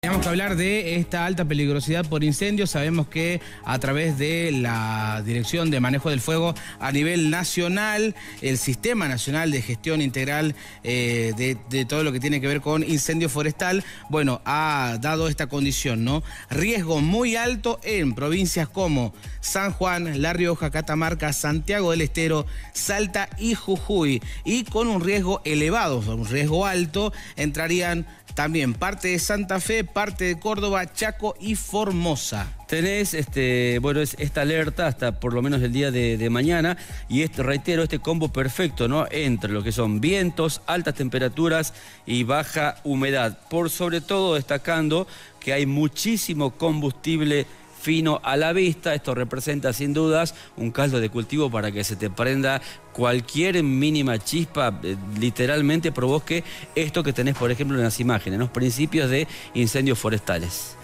Tenemos que hablar de esta alta peligrosidad por incendios. Sabemos que a través de la Dirección de Manejo del Fuego a nivel nacional, el Sistema Nacional de Gestión Integral eh, de, todo lo que tiene que ver con incendio forestal, bueno, ha dado esta condición, ¿no? Riesgo muy alto en provincias como San Juan, La Rioja, Catamarca, Santiago del Estero, Salta y Jujuy. Y con un riesgo elevado, un riesgo alto, entrarían también parte de Santa Fe, parte de Córdoba, Chaco y Formosa. Tenés, este, bueno, es esta alerta hasta por lo menos el día de, mañana y este, reitero, este combo perfecto, ¿no? Entre lo que son vientos, altas temperaturas y baja humedad. Por sobre todo destacando que hay muchísimo combustible fino a la vista. Esto representa sin dudas un caldo de cultivo para que se te prenda cualquier mínima chispa, eh, literalmente provoque esto que tenés, por ejemplo, en las imágenes, los principios de incendios forestales.